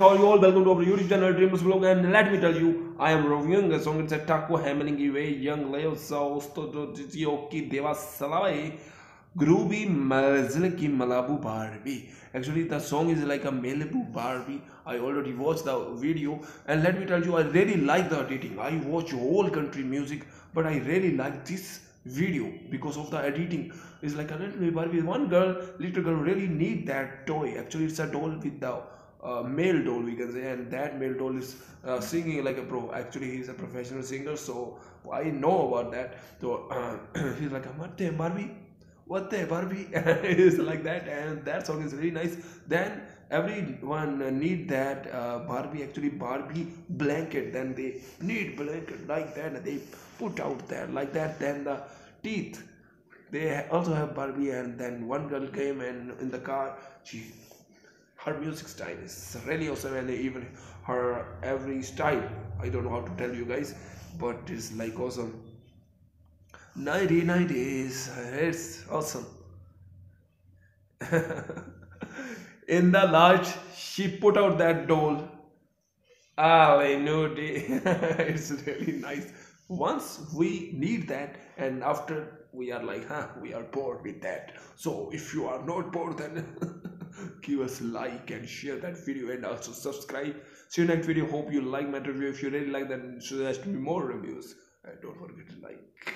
How you all welcome to our YouTube channel Dreamers Vlog and let me tell you I am reviewing the song it's a Taco Hemmeling Away eh? Young Leosia Ki Deva Salawai Groovy Malzilki Malibu Barbie. Actually the song is like a Malibu Barbie. I already watched the video and let me tell you I really like the editing. I watch whole country music but I really like this video because of the editing. It's like a little Barbie. One girl little girl really need that toy. Actually it's a doll with the uh, male doll we can say and that male doll is uh, singing like a pro. Actually he's a professional singer so i know about that. So uh, he's like what the barbie. What the barbie? Is like that and that song is really nice. Then everyone need that uh, barbie actually barbie blanket. Then they need blanket like that and they put out there like that. Then the teeth they also have barbie and then one girl came and in the car she her music style is really awesome and even her every style. I don't know how to tell you guys but it's like awesome. 90 90s it's awesome. In the large she put out that doll. Hallelujah. it's really nice. Once we need that and after we are like huh we are bored with that. So if you are not bored then give us like and share that video and also subscribe. See you next video. Hope you like my review. If you really like then suggest me more reviews. And don't forget to like